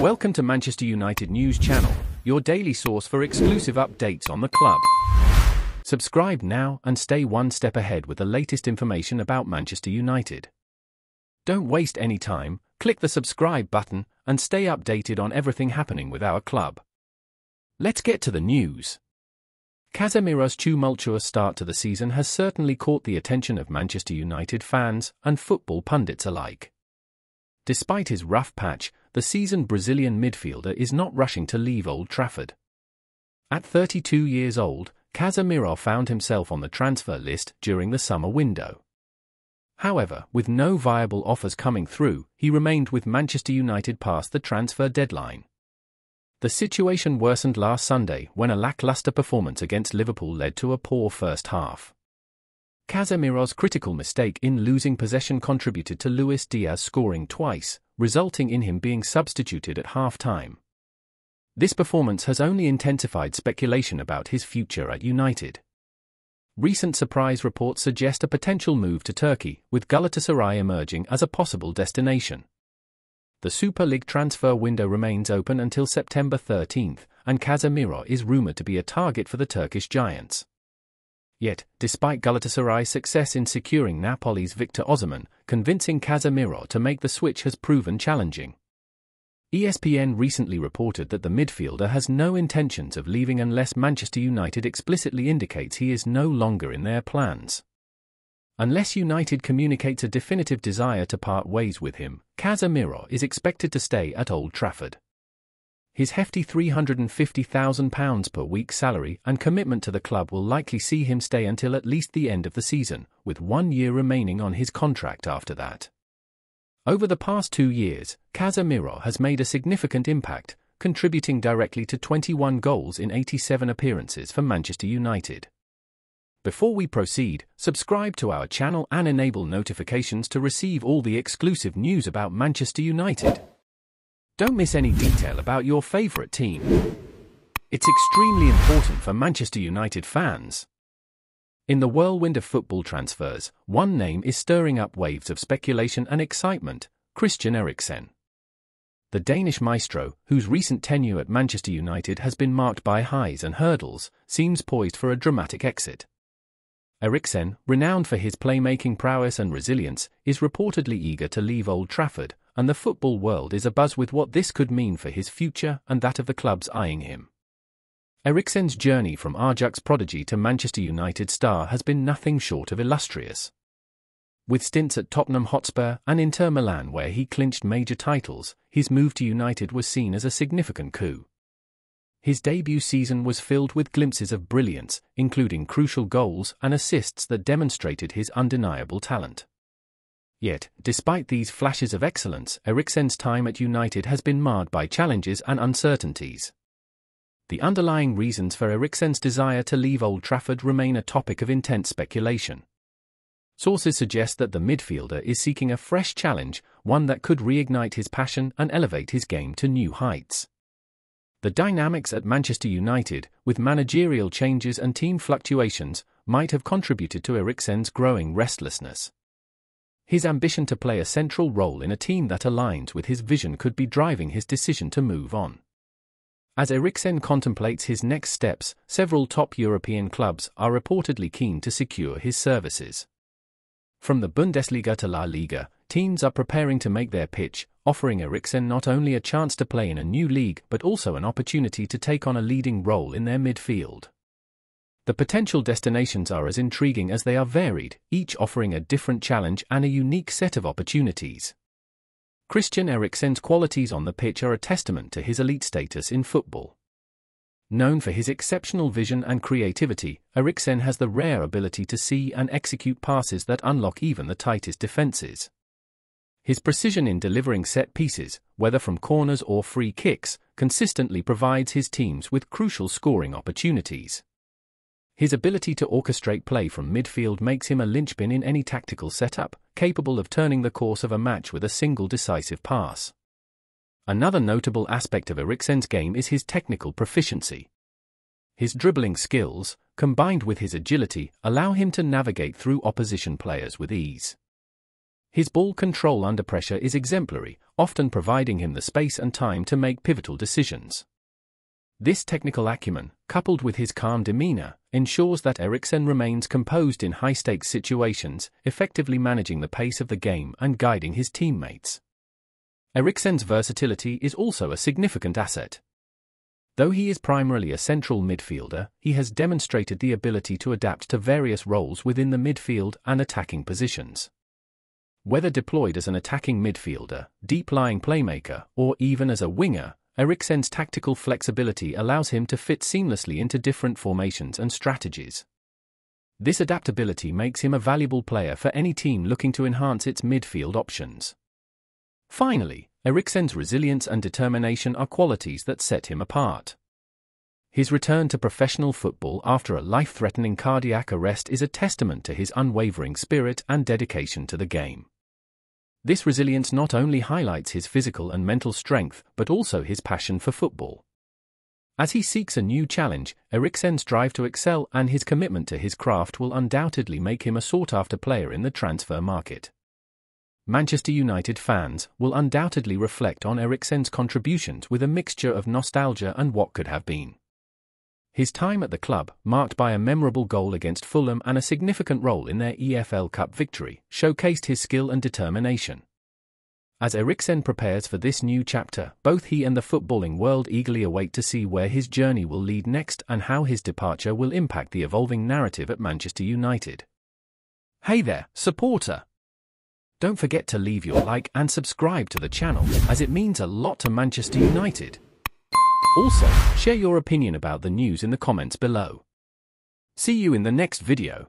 Welcome to Manchester United News Channel, your daily source for exclusive updates on the club. Subscribe now and stay one step ahead with the latest information about Manchester United. Don't waste any time, click the subscribe button and stay updated on everything happening with our club. Let's get to the news. Casemiro's tumultuous start to the season has certainly caught the attention of Manchester United fans and football pundits alike. Despite his rough patch, the seasoned Brazilian midfielder is not rushing to leave Old Trafford. At 32 years old, Casemiro found himself on the transfer list during the summer window. However, with no viable offers coming through, he remained with Manchester United past the transfer deadline. The situation worsened last Sunday when a lackluster performance against Liverpool led to a poor first half. Casemiro's critical mistake in losing possession contributed to Luis Diaz scoring twice, resulting in him being substituted at half-time. This performance has only intensified speculation about his future at United. Recent surprise reports suggest a potential move to Turkey, with Galatasaray emerging as a possible destination. The Super League transfer window remains open until September 13th, and Casemiro is rumored to be a target for the Turkish giants. Yet, despite Galatasaray's success in securing Napoli's Victor Osimhen, convincing Casemiro to make the switch has proven challenging. ESPN recently reported that the midfielder has no intentions of leaving unless Manchester United explicitly indicates he is no longer in their plans. Unless United communicates a definitive desire to part ways with him, Casemiro is expected to stay at Old Trafford. His hefty £350,000 per week salary and commitment to the club will likely see him stay until at least the end of the season, with one year remaining on his contract after that. Over the past two years, Casemiro has made a significant impact, contributing directly to 21 goals in 87 appearances for Manchester United. Before we proceed, subscribe to our channel and enable notifications to receive all the exclusive news about Manchester United. Don't miss any detail about your favourite team. It's extremely important for Manchester United fans. In the whirlwind of football transfers, one name is stirring up waves of speculation and excitement Christian Eriksen. The Danish maestro, whose recent tenure at Manchester United has been marked by highs and hurdles, seems poised for a dramatic exit. Eriksen, renowned for his playmaking prowess and resilience, is reportedly eager to leave Old Trafford, and the football world is abuzz with what this could mean for his future and that of the clubs eyeing him. Eriksen's journey from Ajax prodigy to Manchester United star has been nothing short of illustrious. With stints at Tottenham Hotspur and Inter Milan where he clinched major titles, his move to United was seen as a significant coup. His debut season was filled with glimpses of brilliance, including crucial goals and assists that demonstrated his undeniable talent. Yet, despite these flashes of excellence, Eriksen's time at United has been marred by challenges and uncertainties. The underlying reasons for Eriksen's desire to leave Old Trafford remain a topic of intense speculation. Sources suggest that the midfielder is seeking a fresh challenge, one that could reignite his passion and elevate his game to new heights. The dynamics at Manchester United, with managerial changes and team fluctuations, might have contributed to Eriksen's growing restlessness. His ambition to play a central role in a team that aligns with his vision could be driving his decision to move on. As Eriksen contemplates his next steps, several top European clubs are reportedly keen to secure his services. From the Bundesliga to La Liga, teams are preparing to make their pitch, offering Eriksen not only a chance to play in a new league but also an opportunity to take on a leading role in their midfield. The potential destinations are as intriguing as they are varied, each offering a different challenge and a unique set of opportunities. Christian Eriksen's qualities on the pitch are a testament to his elite status in football. Known for his exceptional vision and creativity, Eriksen has the rare ability to see and execute passes that unlock even the tightest defenses. His precision in delivering set pieces, whether from corners or free kicks, consistently provides his teams with crucial scoring opportunities. His ability to orchestrate play from midfield makes him a linchpin in any tactical setup, capable of turning the course of a match with a single decisive pass. Another notable aspect of Eriksen's game is his technical proficiency. His dribbling skills, combined with his agility, allow him to navigate through opposition players with ease. His ball control under pressure is exemplary, often providing him the space and time to make pivotal decisions. This technical acumen, coupled with his calm demeanor, ensures that Eriksen remains composed in high-stakes situations, effectively managing the pace of the game and guiding his teammates. Eriksen's versatility is also a significant asset. Though he is primarily a central midfielder, he has demonstrated the ability to adapt to various roles within the midfield and attacking positions. Whether deployed as an attacking midfielder, deep-lying playmaker, or even as a winger, Eriksen's tactical flexibility allows him to fit seamlessly into different formations and strategies. This adaptability makes him a valuable player for any team looking to enhance its midfield options. Finally, Eriksen's resilience and determination are qualities that set him apart. His return to professional football after a life-threatening cardiac arrest is a testament to his unwavering spirit and dedication to the game. This resilience not only highlights his physical and mental strength, but also his passion for football. As he seeks a new challenge, Eriksen's drive to excel and his commitment to his craft will undoubtedly make him a sought-after player in the transfer market. Manchester United fans will undoubtedly reflect on Eriksen's contributions with a mixture of nostalgia and what could have been. His time at the club, marked by a memorable goal against Fulham and a significant role in their EFL Cup victory, showcased his skill and determination. As Eriksen prepares for this new chapter, both he and the footballing world eagerly await to see where his journey will lead next and how his departure will impact the evolving narrative at Manchester United. Hey there, supporter! Don't forget to leave your like and subscribe to the channel, as it means a lot to Manchester United. Also, share your opinion about the news in the comments below. See you in the next video.